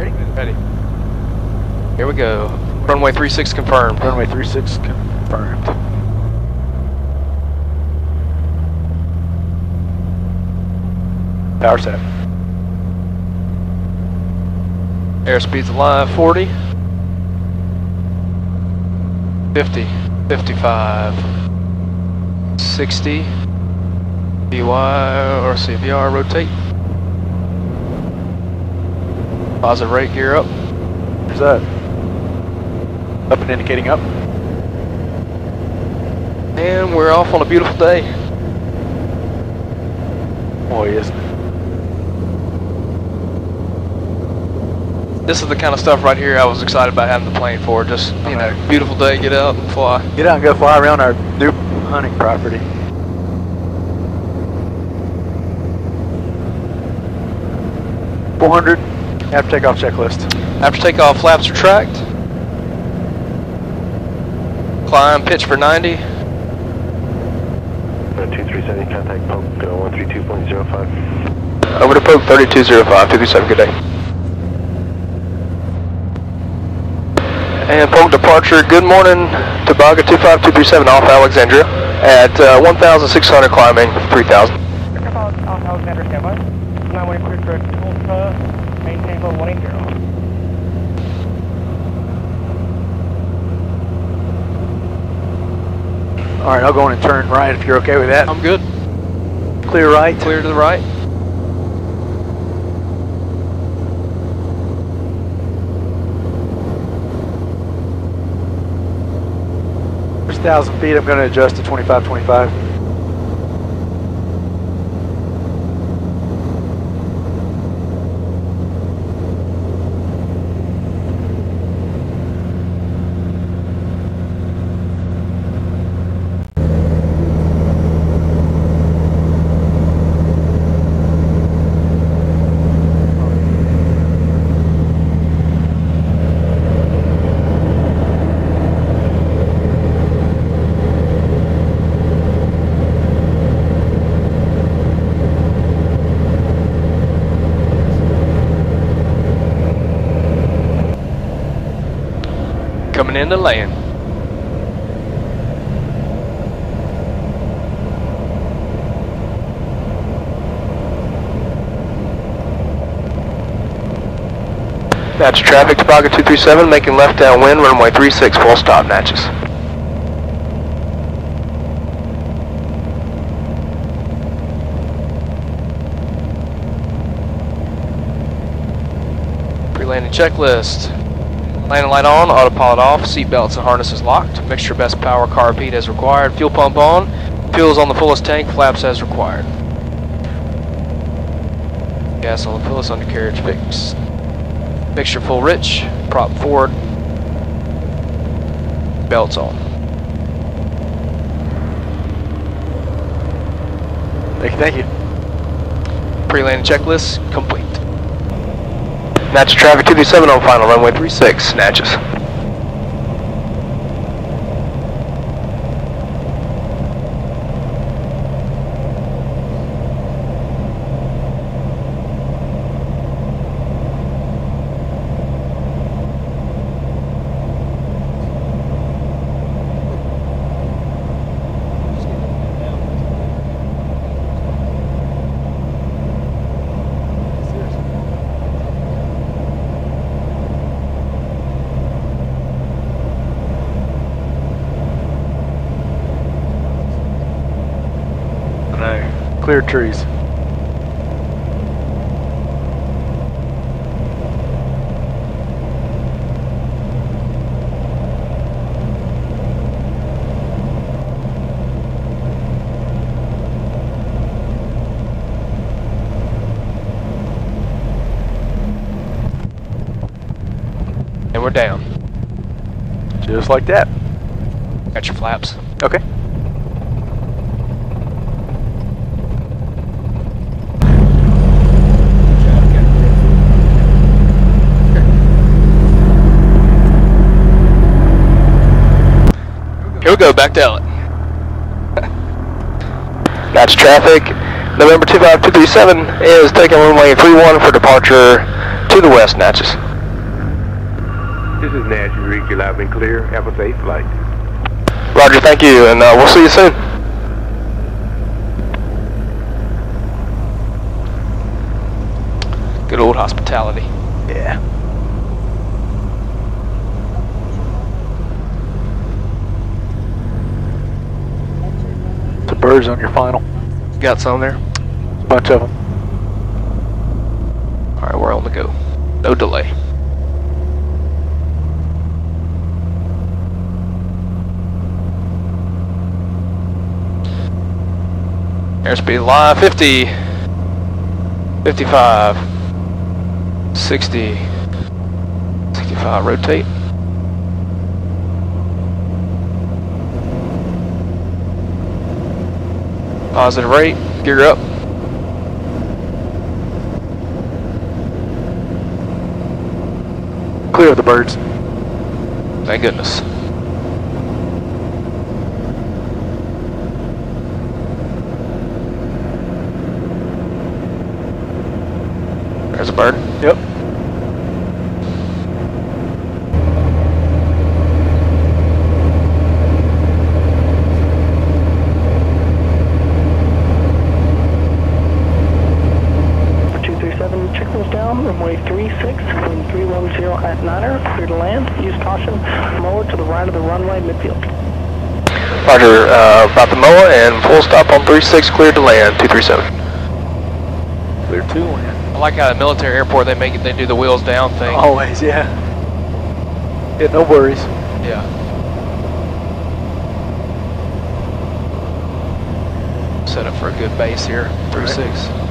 Ready? Ready. Here we go. Runway 36 confirmed. Runway 36 confirmed. Power set. Airspeed's alive 40. 50. 55. 60. DY or CVR rotate. Positive right gear up. Where's that? Up and indicating up. And we're off on a beautiful day. Isn't it? This is the kind of stuff right here I was excited about having the plane for. Just, you know, beautiful day, get out and fly. Get out and go fly around our new hunting property. Four hundred. After takeoff checklist. After takeoff, flaps are tracked. Climb, pitch for 90. 237, contact Polk uh, 132.05. Over to Polk 3205, 57, good day. And Polk departure, good morning, Tobago 25237 off Alexandria at uh, 1,600 climbing 3,000. Alexander standby. 918 clear direct Tulsa, maintain level 180. All right, I'll go in and turn right if you're okay with that. I'm good. Clear right. Clear to the right. First thousand feet, I'm going to adjust to 25, 25. Coming in to land. That's traffic, Tobago 237, making left downwind, runway 36, full stop, Natchez. Pre-landing checklist. Landing light on, autopilot off, seat belts and harnesses locked, mixture best power car repeat as required, fuel pump on, fuel is on the fullest tank, flaps as required. Gas on the fullest, undercarriage fixed. Mixture full rich, prop forward, belts on. Thank you, thank you. Pre-landing checklist complete. Natchez traffic 237 on final runway 36, Natchez. No. Clear trees. And we're down. Just like that. Got your flaps. Okay. Here we go, back to Ellet. That's traffic. November 25237 is taking runway 31 for departure to the west, Natchez. This is Nash Eureka, loud and clear. Have a safe flight. Roger, thank you, and uh, we'll see you soon. Good old hospitality. Yeah. Birds on your final. Got some there? Bunch of them. Alright, we're on the go. No delay. Airspeed live 50, 55, 60, 65, rotate. Positive rate, gear up. Clear of the birds. Thank goodness. There's a bird. Yep. For 237, check those down, runway 36, wind 310 at Niner, clear to land, use caution, mower to the right of the runway, midfield. Roger, uh, about the MOA and full stop on 36, clear to land, 237. Clear two land. I like how at military airport they make it, they do the wheels down thing. Always, yeah. Yeah, no worries. Yeah. Set up for a good base here, 36.